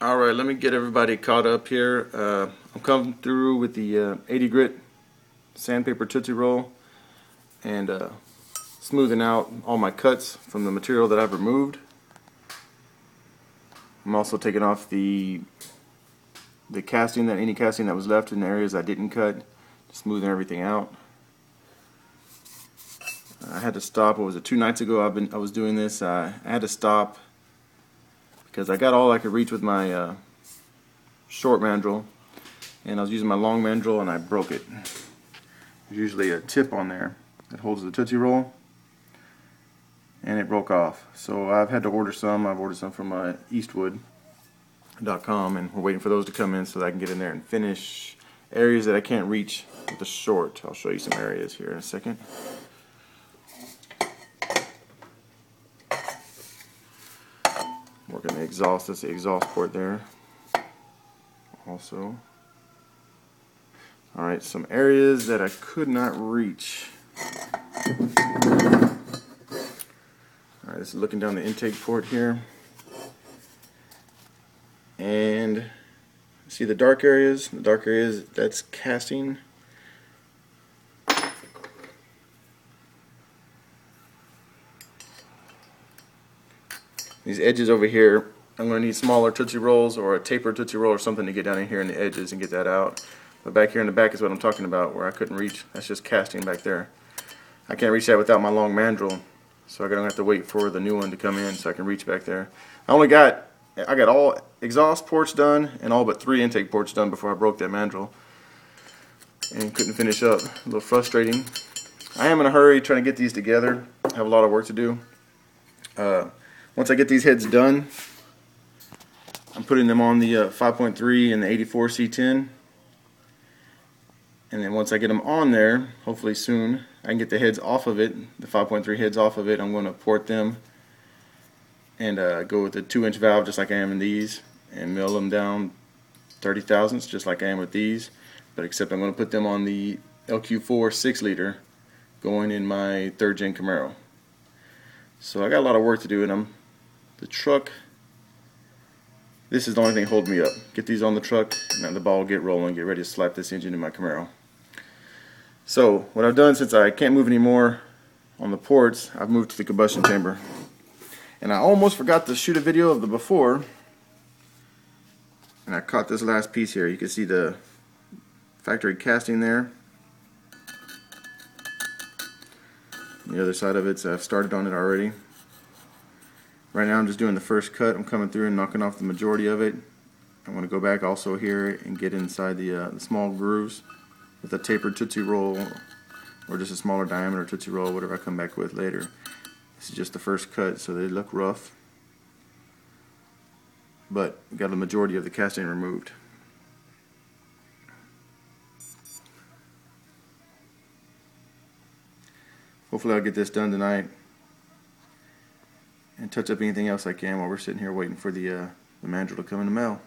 Alright, let me get everybody caught up here. Uh, I'm coming through with the uh, 80 grit sandpaper Tootsie Roll and uh, smoothing out all my cuts from the material that I've removed. I'm also taking off the the casting, that any casting that was left in the areas I didn't cut, smoothing everything out. I had to stop. What was it? Two nights ago. I've been. I was doing this. I had to stop because I got all I could reach with my uh, short mandrel, and I was using my long mandrel, and I broke it. There's usually a tip on there that holds the tootsie roll, and it broke off. So I've had to order some. I've ordered some from uh, Eastwood.com, and we're waiting for those to come in so that I can get in there and finish areas that I can't reach with the short. I'll show you some areas here in a second. Working the exhaust, that's the exhaust port there. Also. Alright, some areas that I could not reach. Alright, this is looking down the intake port here. And see the dark areas? The dark areas, that's casting. These edges over here, I'm going to need smaller Tootsie Rolls or a tapered Tootsie Roll or something to get down in here in the edges and get that out. But back here in the back is what I'm talking about where I couldn't reach. That's just casting back there. I can't reach that without my long mandrel. So I'm going to have to wait for the new one to come in so I can reach back there. I only got, I got all exhaust ports done and all but three intake ports done before I broke that mandrel. And couldn't finish up. A little frustrating. I am in a hurry trying to get these together. I have a lot of work to do. Uh, once I get these heads done, I'm putting them on the uh, 5.3 and the 84 C10. And then once I get them on there, hopefully soon, I can get the heads off of it, the 5.3 heads off of it. I'm going to port them and uh, go with the 2 inch valve just like I am in these and mill them down 30 thousandths just like I am with these. But except I'm going to put them on the LQ4 6 liter going in my third gen Camaro. So I got a lot of work to do and I'm the truck. This is the only thing holding me up. Get these on the truck. And then the ball will get rolling. Get ready to slap this engine in my Camaro. So what I've done since I can't move anymore on the ports I've moved to the combustion chamber. And I almost forgot to shoot a video of the before. And I caught this last piece here. You can see the factory casting there. The other side of it so I've started on it already Right now I'm just doing the first cut. I'm coming through and knocking off the majority of it. I'm going to go back also here and get inside the, uh, the small grooves with a tapered Tootsie Roll or just a smaller diameter Tootsie Roll, whatever I come back with later. This is just the first cut, so they look rough. But got the majority of the casting removed. Hopefully I'll get this done tonight and touch up anything else I can while we're sitting here waiting for the, uh, the mandrel to come in the mail.